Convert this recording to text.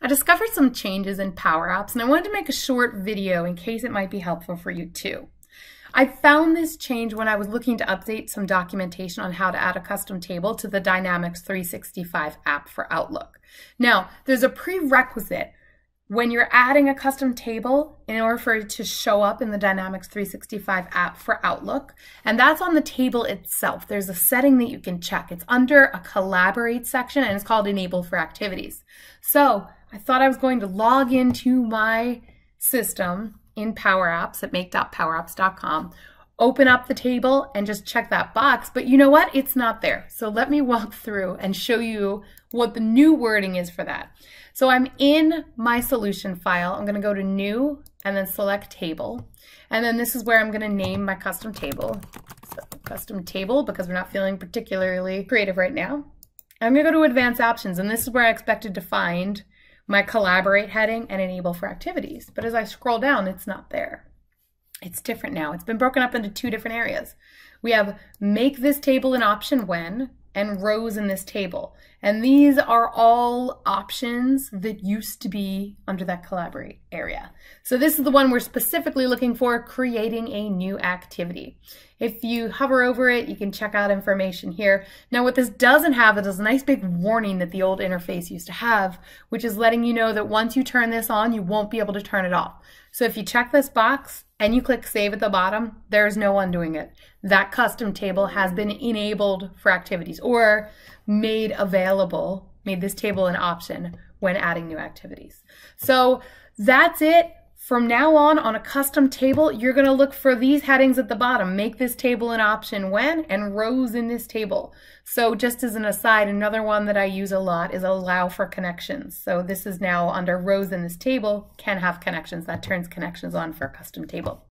I discovered some changes in Power Apps and I wanted to make a short video in case it might be helpful for you too. I found this change when I was looking to update some documentation on how to add a custom table to the Dynamics 365 app for Outlook. Now, there's a prerequisite when you're adding a custom table in order for it to show up in the Dynamics 365 app for Outlook, and that's on the table itself. There's a setting that you can check. It's under a collaborate section and it's called enable for activities. So I thought I was going to log into my system in Power Apps at make.powerapps.com, open up the table and just check that box. But you know what? It's not there. So let me walk through and show you what the new wording is for that. So I'm in my solution file. I'm going to go to new and then select table. And then this is where I'm going to name my custom table. So custom table because we're not feeling particularly creative right now. I'm going to go to advanced options and this is where I expected to find my collaborate heading and enable for activities. But as I scroll down, it's not there. It's different now. It's been broken up into two different areas. We have make this table an option when and rows in this table. And these are all options that used to be under that collaborate area. So this is the one we're specifically looking for, creating a new activity. If you hover over it, you can check out information here. Now what this doesn't have is a nice big warning that the old interface used to have, which is letting you know that once you turn this on, you won't be able to turn it off. So if you check this box and you click save at the bottom, there's no undoing it. That custom table has been enabled for activities or made available, made this table an option when adding new activities. So that's it. From now on, on a custom table, you're going to look for these headings at the bottom. Make this table an option when and rows in this table. So just as an aside, another one that I use a lot is allow for connections. So this is now under rows in this table, can have connections. That turns connections on for a custom table.